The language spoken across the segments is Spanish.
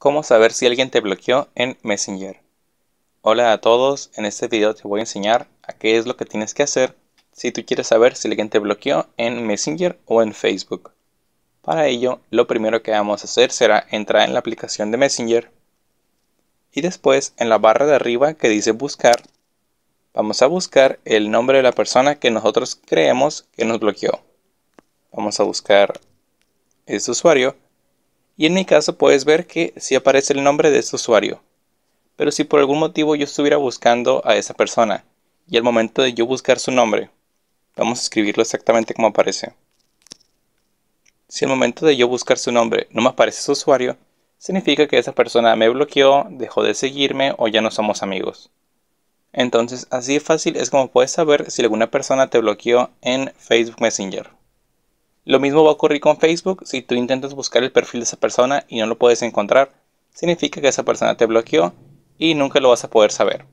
Cómo saber si alguien te bloqueó en Messenger. Hola a todos, en este video te voy a enseñar a qué es lo que tienes que hacer si tú quieres saber si alguien te bloqueó en Messenger o en Facebook. Para ello, lo primero que vamos a hacer será entrar en la aplicación de Messenger y después en la barra de arriba que dice buscar, vamos a buscar el nombre de la persona que nosotros creemos que nos bloqueó. Vamos a buscar este usuario y en mi caso puedes ver que sí aparece el nombre de este usuario. Pero si por algún motivo yo estuviera buscando a esa persona y al momento de yo buscar su nombre, vamos a escribirlo exactamente como aparece. Si al momento de yo buscar su nombre no me aparece su usuario, significa que esa persona me bloqueó, dejó de seguirme o ya no somos amigos. Entonces, así de fácil es como puedes saber si alguna persona te bloqueó en Facebook Messenger. Lo mismo va a ocurrir con Facebook si tú intentas buscar el perfil de esa persona y no lo puedes encontrar. Significa que esa persona te bloqueó y nunca lo vas a poder saber.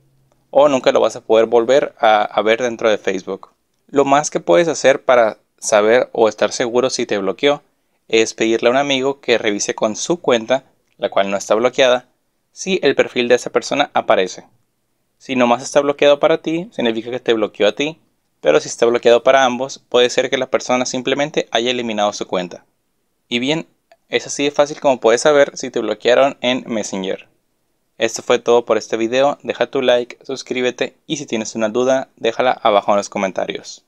O nunca lo vas a poder volver a, ver dentro de Facebook. Lo más que puedes hacer para saber o estar seguro si te bloqueó es pedirle a un amigo que revise con su cuenta, la cual no está bloqueada, si el perfil de esa persona aparece. Si nomás está bloqueado para ti, significa que te bloqueó a ti pero si está bloqueado para ambos, puede ser que la persona simplemente haya eliminado su cuenta. Y bien, es así de fácil como puedes saber si te bloquearon en Messenger. Esto fue todo por este video, deja tu like, suscríbete y si tienes una duda, déjala abajo en los comentarios.